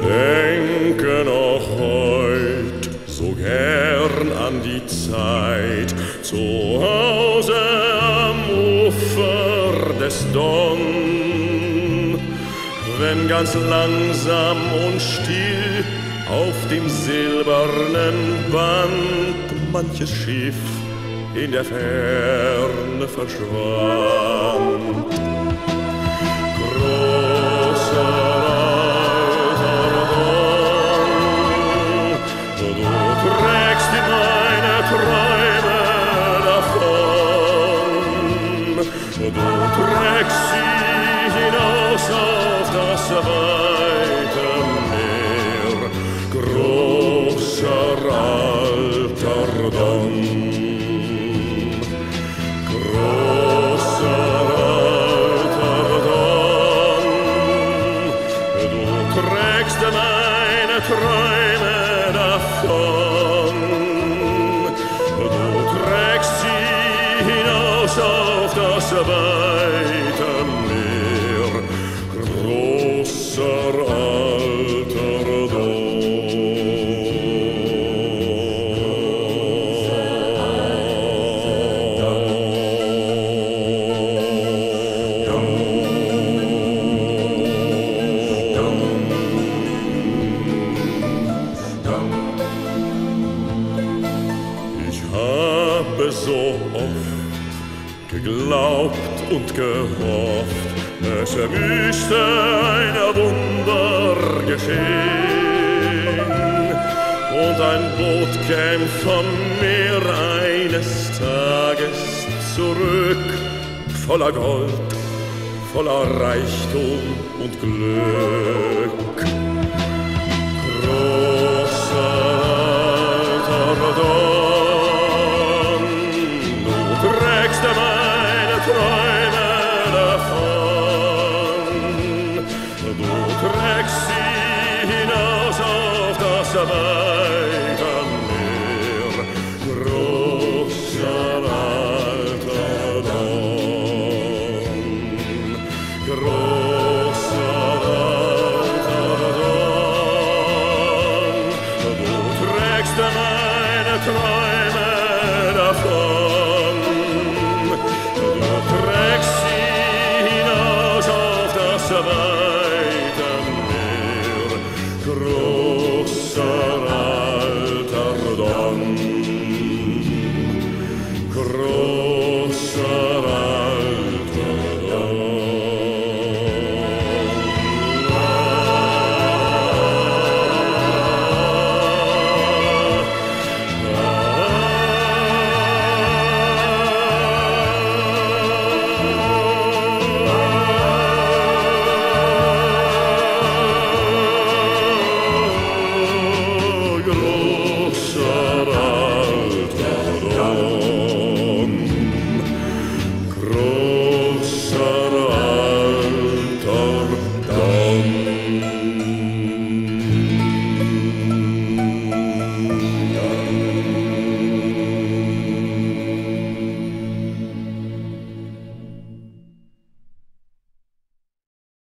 denke noch heut so gern an die Zeit zu Hause am Ufer des Don, wenn ganz langsam und still auf dem silbernen Band manches Schiff in der Ferne verschwand. ze wijken meer, grootser alter dan. Träume davon. Du trägst sie hinaus auf das und gehofft, es müsste ein Wunder geschehen. Und ein Boot käm von mir eines Tages zurück, voller Gold, voller Reichtum und Glück. Rex hinaus auf das Meer.